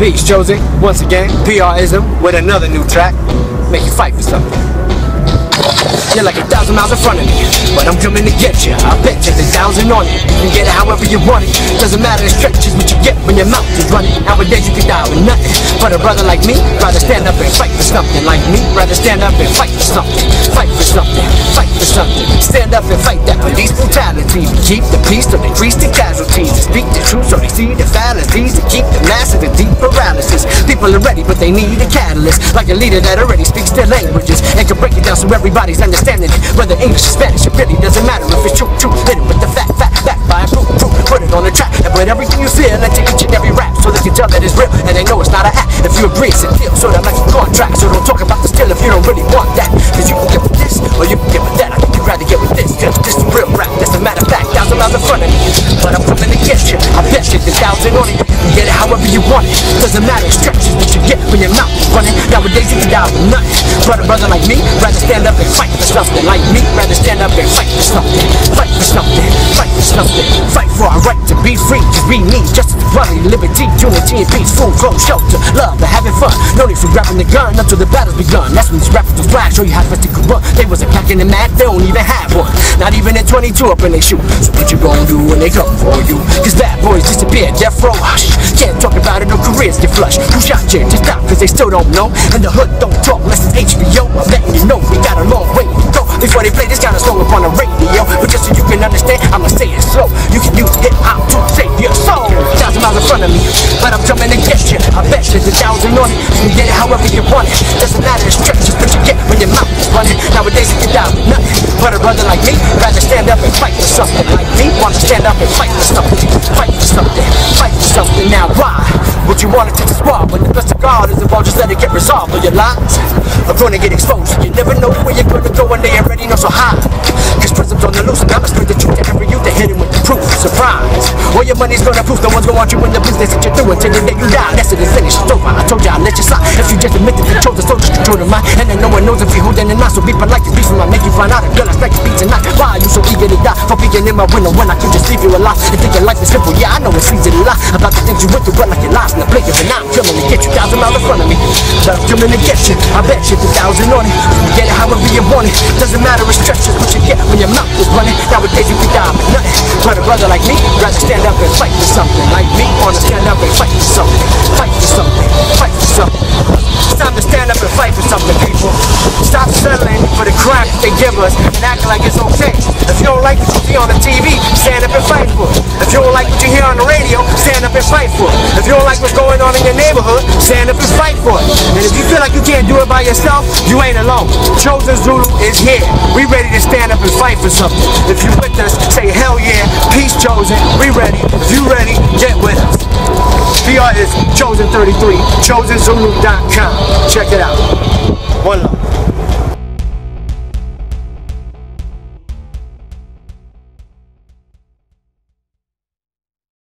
Peace, Chosen. Once again, PRiZM with another new track. Make you fight for something. You're like a thousand miles in front of me, but I'm coming to get you. I bet you the thousand on it. You can get it however you want it. Doesn't matter the stretches what you get when your mouth is running. Nowadays you can die with nothing. But a brother like me, rather stand up and fight for something. Like me, rather stand up and fight for something. Fight for something. Fight for something. Stand up and fight that police brutality. To Keep the peace to decrease the casualties. To speak the truth so they see the fallacies. To keep the masses in deep paralysis. People are ready, but they need a catalyst. Like a leader that already speaks their languages and can break it down so everybody's understanding it. Whether English or Spanish, it really doesn't matter if it's true, true. Hit it with the fact, fact, fact, by proof, proof. Put it on the track and put everything you feel into each and every rap so they can tell that it's real and they know it's not a act. If you agree, it's a deal. So that makes a contract. So don't talk about the still if you don't really want that. Cause you can get with this or you can get with that. I think you'd rather get with this. Cause this is real rap. That's a matter of fact. Thousand miles in front of me. But I'm coming get you. I bet you the thousand on it. You can get however you want it. Doesn't matter stretches that you get when your mouth is running. Nowadays you can die with nothing. But a brother like me, rather stand up and fight for something. Like me, rather stand up and fight for something. Fight for something. Fight for something. Fight for our right to be free. Cause we need justice, equality, liberty, unity, and peace. Food, clothes, shelter, love, and having fun. No need for grabbing the gun until the battle's begun. That's when these rappers will flash, show you how fast they could run. They wasn't packing the mag, they don't even have one. Not even in 22 up in they shoot. So what you gonna do when they come for you? Cause bad boys disappear, death row, hush. Can't talk about it, no careers get flushed. Who shot you? Just stop, cause they still don't know. And the hood don't talk unless it's HBO. I'm letting you know we got a long way to go before they play this kind of song up on the radio. But just so you can understand, I'ma say it slow. You can use hip hop to save your soul. Thousand miles in front of me, but I'm to get you. I bet you the thousand on it. You can get it however you want it. Doesn't matter the stretches, but you get when your mouth is running. Nowadays you can die with nothing. But a brother like me, rather stand up and fight for something. Like me, want to stand up and fight for something. Fight for something. Something. Now why? Would you want to take the squad when the best of God is involved? Just let it get resolved. Or your lies are gonna get exposed. You never know where you're gonna go when they already know so high. Cause PRiZM's on the loose and I'ma spread the truth to every youth to hit him with the proof. Surprise. All your money's gonna prove No one's gonna want you in the business that you're doing till the day you die. That's it, it's finished. It's over. I told you I'll let you slide. If you just admit that the knows if you hold in and not. So be polite. This beast might make you find out. A girl I expect to be tonight. Why are you so eager to die? For being in my window when I could just leave you alive. And think your life is simple. Yeah, I know it's easy to lie. About the things you went through, but like your lies in the blink of an eye. I'm coming to get you thousand miles in front of me. But I'm coming to get you. I bet you the thousand on it. You can get it however you want it. Doesn't matter the stretches what you get when your mouth is running. Nowadays you can die with nothing. But a brother like me, rather stand up and fight for something. Like me, wanna stand up and fight for something. Fight for something. Fight for something. It's time to stand up and fight for something, people. Stop settling for the crap they give us and acting like it's okay. If you don't like what you see on the TV, stand up and fight for it. If you don't like what you hear on the radio, stand up and fight for it. If you don't like what's going on in your neighborhood, stand up and fight for it. And if you feel like you can't do it by yourself, you ain't alone. Chosen Zulu is here. We ready to stand up and fight for something. If you with us, say hell yeah. Peace chosen. We ready. If you ready, get with us. PRiZM chosen33, chosenzulu.com. Check it out. Ponlo.